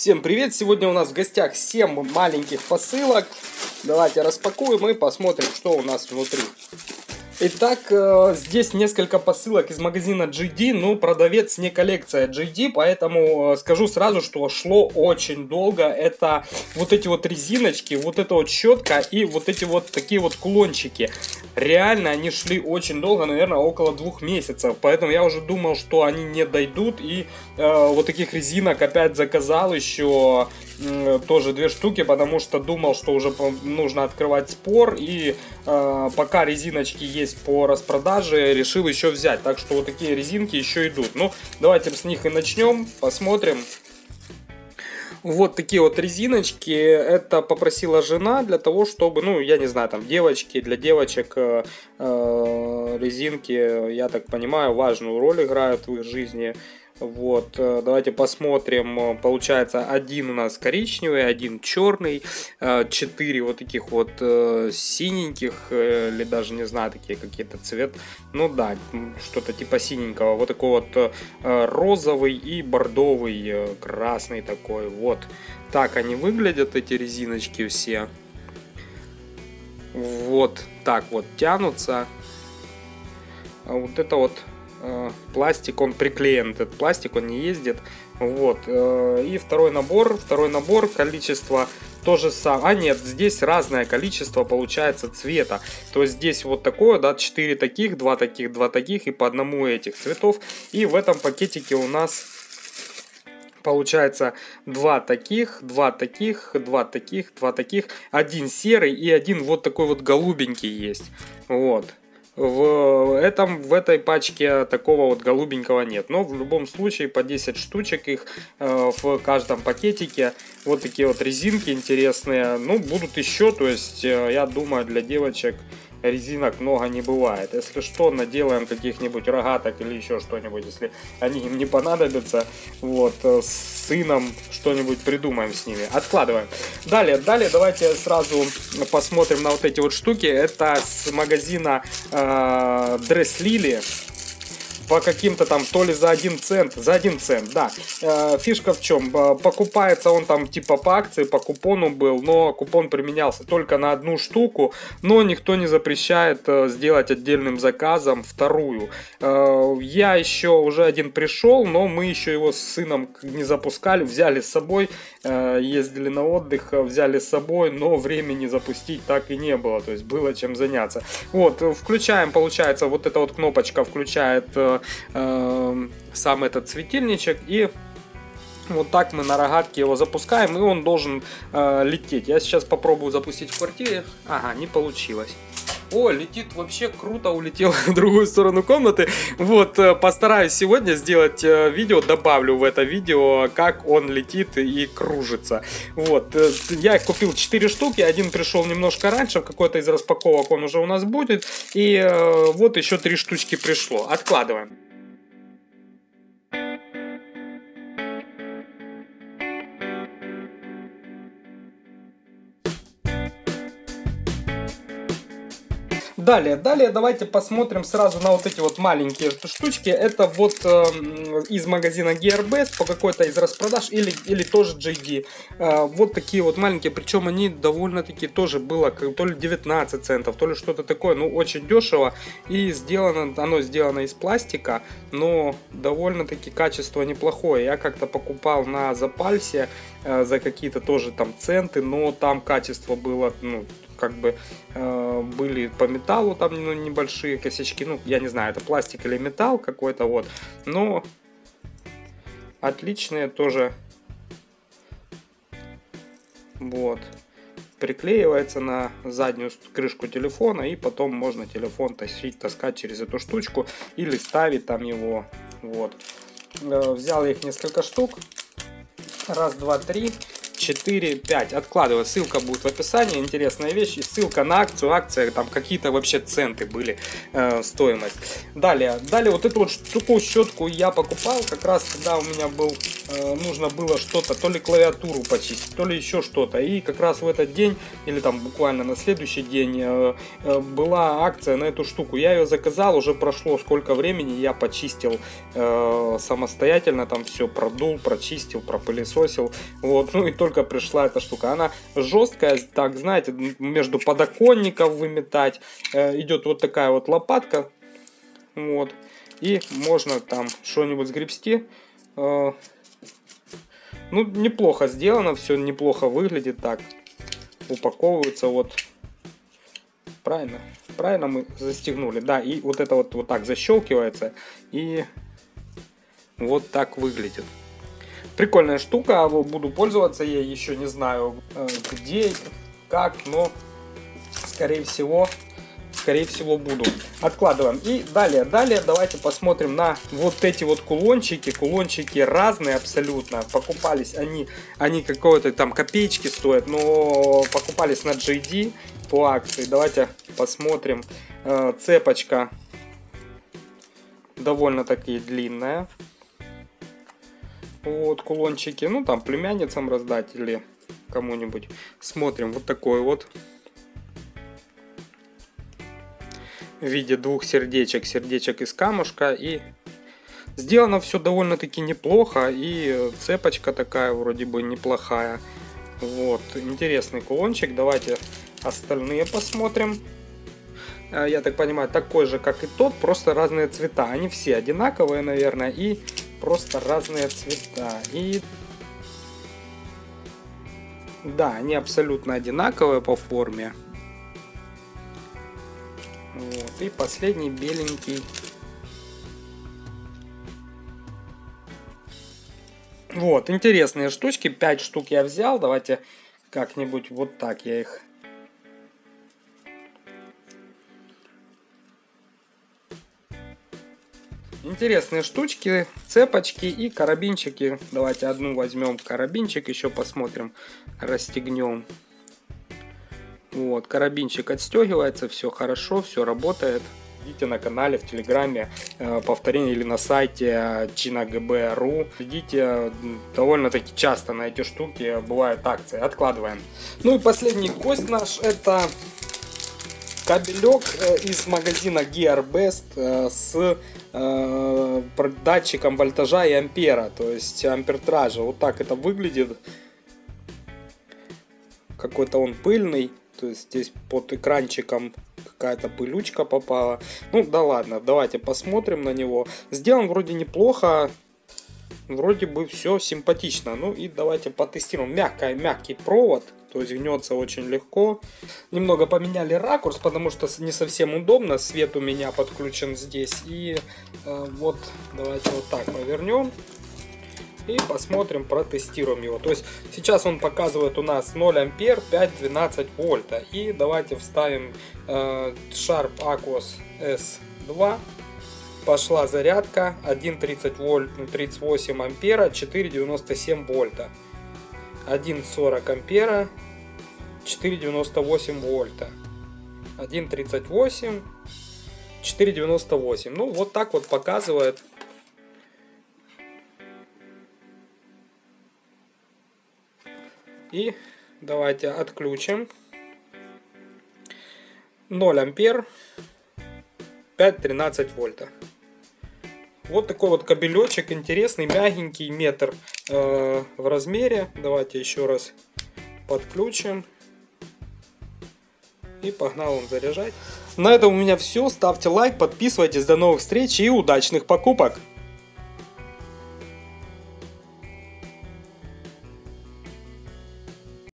Всем привет! Сегодня у нас в гостях 7 маленьких посылок. Давайте распакуем и посмотрим, что у нас внутри. Итак, э, здесь несколько посылок из магазина GD, но продавец не коллекция GD, поэтому э, скажу сразу, что шло очень долго. Это вот эти вот резиночки, вот эта вот щетка и вот эти вот такие вот кулончики. Реально они шли очень долго, наверное, около двух месяцев, поэтому я уже думал, что они не дойдут и э, вот таких резинок опять заказал еще тоже две штуки, потому что думал, что уже нужно открывать спор и э, пока резиночки есть есть по распродаже, решил еще взять. Так что вот такие резинки еще идут. Ну, давайте с них и начнем, посмотрим. Вот такие вот резиночки. Это попросила жена для того, чтобы, ну, я не знаю, там девочки, для девочек э, э резинки, я так понимаю, важную роль играют в их жизни. Вот, э, давайте посмотрим. Получается, один у нас коричневый, один черный, э, четыре вот таких вот э, синеньких, или даже не знаю, такие какие-то цвет. Ну да, что-то типа синенького. Вот такой вот розовый и бордовый, красный такой. Вот так они выглядят, эти резиночки все. Вот так вот тянутся. А вот это вот Э, пластик, он приклеен, этот пластик, он не ездит. Вот. Э, и второй набор, второй набор, количество то же самое. А нет, здесь разное количество получается цвета. То есть здесь вот такое, да, 4 таких, 2 таких, 2 таких и по одному этих цветов. И в этом пакетике у нас получается два таких, два таких, два таких, два таких, один серый и один вот такой вот голубенький есть. Вот. В, этом, в этой пачке такого вот голубенького нет. Но в любом случае по 10 штучек их э, в каждом пакетике. Вот такие вот резинки интересные. Ну, будут еще, то есть э, я думаю для девочек резинок много не бывает. Если что, наделаем каких-нибудь рогаток или еще что-нибудь, если они им не понадобятся. Вот, э, с сыном что-нибудь придумаем с ними. Откладываем. Далее, далее давайте сразу посмотрим на вот эти вот штуки. Это с магазина э, Dress Lily по каким-то там, то ли за один цент, за один цент, да. Э, фишка в чем? Покупается он там типа по акции, по купону был, но купон применялся только на одну штуку, но никто не запрещает э, сделать отдельным заказом вторую. Э, я еще уже один пришел, но мы еще его с сыном не запускали, взяли с собой, ездили на отдых, взяли с собой, но времени запустить так и не было, то есть было чем заняться. Вот, включаем, получается, вот эта вот кнопочка включает э, сам этот светильничек и вот так мы на рогатке его запускаем, и он должен э, лететь. Я сейчас попробую запустить в квартире. Ага, не получилось. О, летит вообще круто, улетел в другую сторону комнаты. Вот, э, постараюсь сегодня сделать э, видео, добавлю в это видео, как он летит и кружится. Вот, э, я купил 4 штуки, один пришел немножко раньше, в какой-то из распаковок он уже у нас будет. И вот еще 3 штучки пришло. Откладываем. Далее, далее давайте посмотрим сразу на вот эти вот маленькие штучки. Это вот э, из магазина GearBest по какой-то из распродаж или, или тоже JD. Э, вот такие вот маленькие, причем они довольно-таки тоже было то ли 19 центов, то ли что-то такое, ну очень дешево. И сделано, оно сделано из пластика, но довольно-таки качество неплохое. Я как-то покупал на Запальсе э, за какие-то тоже там центы, но там качество было ну, как бы э, были по металлу там ну, небольшие косячки, ну, я не знаю, это пластик или металл какой-то, вот, но отличные тоже, вот, приклеивается на заднюю крышку телефона, и потом можно телефон тащить, таскать через эту штучку, или ставить там его, вот. Э, взял их несколько штук, раз, два, три, 4, 5. Откладываю. Ссылка будет в описании. Интересная вещь. И ссылка на акцию. Акция, там какие-то вообще центы были э, стоимость. Далее. Далее вот эту вот штуку, щетку я покупал как раз, когда у меня был, э, нужно было что-то, то ли клавиатуру почистить, то ли еще что-то. И как раз в этот день, или там буквально на следующий день, э, э, была акция на эту штуку. Я ее заказал, уже прошло сколько времени, я почистил э, самостоятельно, там все продул, прочистил, пропылесосил. Вот, ну и только пришла эта штука. Она жесткая, так, знаете, между подоконников выметать. Э, идет вот такая вот лопатка. Вот. И можно там что-нибудь сгребсти. Э, ну, неплохо сделано, все неплохо выглядит так. Упаковывается вот. Правильно? Правильно мы застегнули. Да, и вот это вот, вот так защелкивается. И вот так выглядит. Прикольная штука, буду пользоваться ей, еще не знаю э, где, как, но скорее всего, скорее всего буду. Откладываем. И далее, далее давайте посмотрим на вот эти вот кулончики. Кулончики разные абсолютно. Покупались они, они какого-то там копеечки стоят, но покупались на JD по акции. Давайте посмотрим. Э, цепочка довольно-таки длинная вот кулончики, ну там племянницам раздать или кому-нибудь. Смотрим, вот такой вот. В виде двух сердечек, сердечек из камушка и сделано все довольно-таки неплохо и цепочка такая вроде бы неплохая. Вот, интересный кулончик, давайте остальные посмотрим. А, я так понимаю, такой же, как и тот, просто разные цвета. Они все одинаковые, наверное, и просто разные цвета. И да, они абсолютно одинаковые по форме. Вот. И последний беленький. Вот, интересные штучки. 5 штук я взял. Давайте как-нибудь вот так я их Интересные штучки, цепочки и карабинчики. Давайте одну возьмем карабинчик, еще посмотрим, расстегнем. Вот, карабинчик отстегивается, все хорошо, все работает. Следите на канале, в Телеграме, э, повторение или на сайте ChinaGB.ru. Следите довольно-таки часто на эти штуки, бывают акции. Откладываем. Ну и последний гость наш это кабелек э, из магазина GearBest э, с э, датчиком вольтажа и ампера, то есть ампертража. Вот так это выглядит. Какой-то он пыльный, то есть здесь под экранчиком какая-то пылючка попала. Ну да ладно, давайте посмотрим на него. Сделан вроде неплохо, вроде бы все симпатично. Ну и давайте потестируем. Мягкий, мягкий провод, то есть гнется очень легко. Немного поменяли ракурс, потому что не совсем удобно. Свет у меня подключен здесь. И э, вот давайте вот так повернем. И посмотрим, протестируем его. То есть сейчас он показывает у нас 0 ампер, 5-12 вольта. И давайте вставим э, Sharp Aquos S2 пошла зарядка 1.30 вольт 38 ампера 4.97 вольта. 1.40 ампера 4.98 вольта. 1.38 4.98 ну вот так вот показывает. И давайте отключим. 0 ампер 5.13 вольта вот такой вот кабелечек интересный, мягенький, метр э, в размере. Давайте еще раз подключим. И погнал он заряжать. На этом у меня все. Ставьте лайк, подписывайтесь. До новых встреч и удачных покупок!